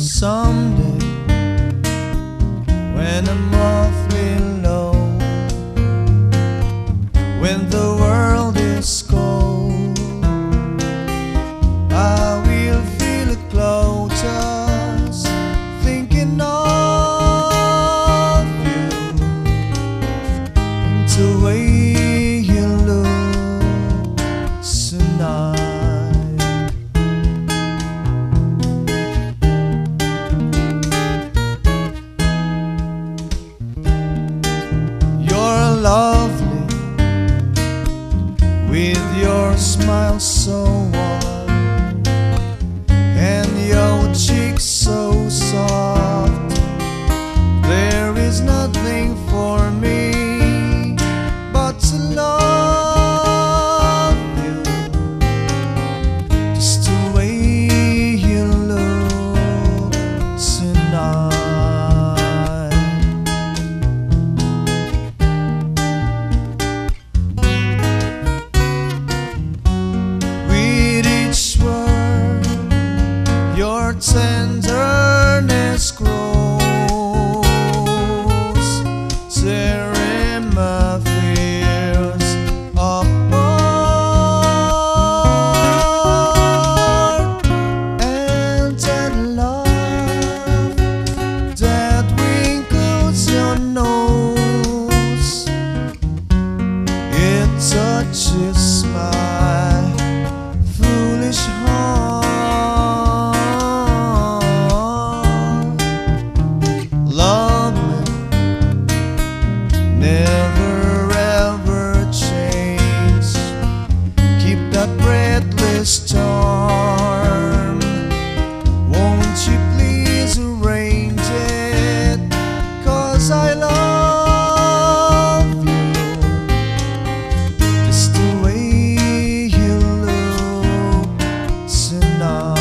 someday when I'm all smile so warm and your cheeks so soft. There is nothing for me but to love you. Just a breathless. Won't you please arrange I love you. Just the way you look tonight.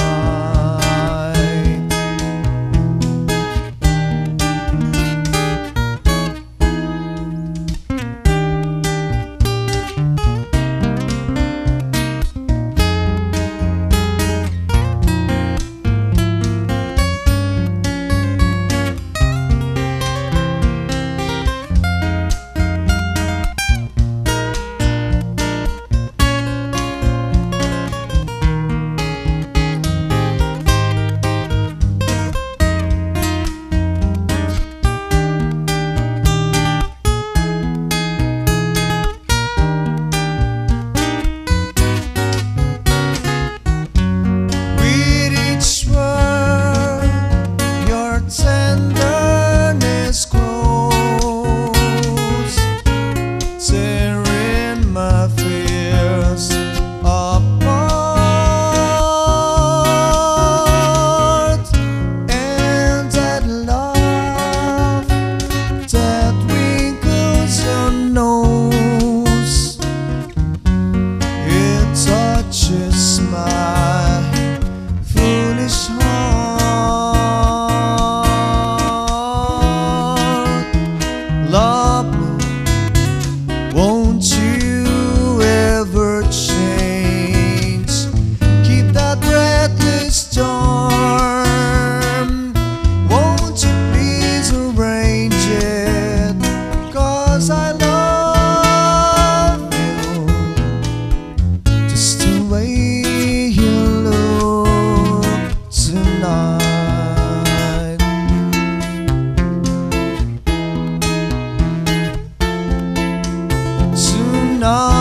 so No.